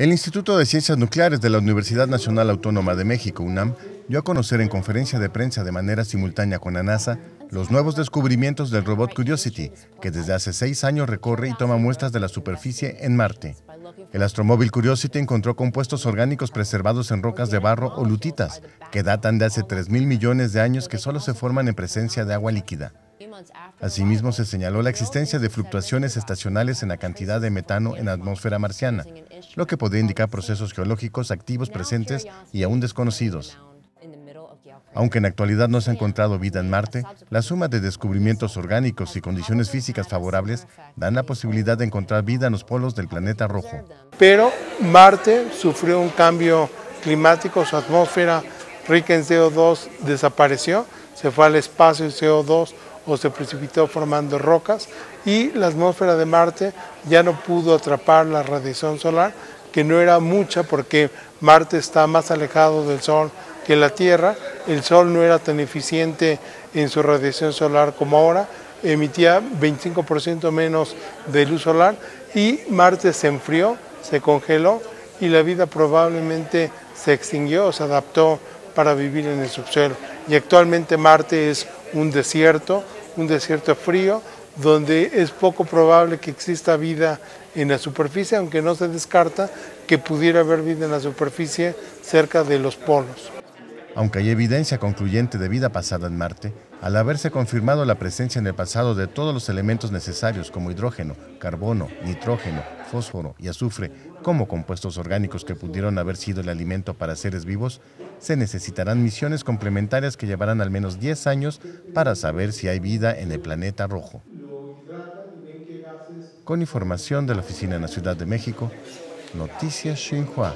El Instituto de Ciencias Nucleares de la Universidad Nacional Autónoma de México, UNAM, dio a conocer en conferencia de prensa de manera simultánea con la NASA los nuevos descubrimientos del robot Curiosity, que desde hace seis años recorre y toma muestras de la superficie en Marte. El astromóvil Curiosity encontró compuestos orgánicos preservados en rocas de barro o lutitas, que datan de hace 3 mil millones de años que solo se forman en presencia de agua líquida. Asimismo, se señaló la existencia de fluctuaciones estacionales en la cantidad de metano en la atmósfera marciana, lo que podría indicar procesos geológicos activos presentes y aún desconocidos. Aunque en la actualidad no se ha encontrado vida en Marte, la suma de descubrimientos orgánicos y condiciones físicas favorables dan la posibilidad de encontrar vida en los polos del planeta rojo. Pero Marte sufrió un cambio climático, su atmósfera rica en CO2 desapareció, se fue al espacio y CO2 o se precipitó formando rocas y la atmósfera de Marte ya no pudo atrapar la radiación solar, que no era mucha porque Marte está más alejado del Sol que la Tierra, el Sol no era tan eficiente en su radiación solar como ahora, emitía 25% menos de luz solar y Marte se enfrió, se congeló y la vida probablemente se extinguió, se adaptó para vivir en el subsuelo. Y actualmente Marte es un desierto, un desierto frío, donde es poco probable que exista vida en la superficie, aunque no se descarta que pudiera haber vida en la superficie cerca de los polos. Aunque hay evidencia concluyente de vida pasada en Marte, al haberse confirmado la presencia en el pasado de todos los elementos necesarios como hidrógeno, carbono, nitrógeno, fósforo y azufre como compuestos orgánicos que pudieron haber sido el alimento para seres vivos, se necesitarán misiones complementarias que llevarán al menos 10 años para saber si hay vida en el planeta rojo. Con información de la oficina en la Ciudad de México, Noticias Xinhua.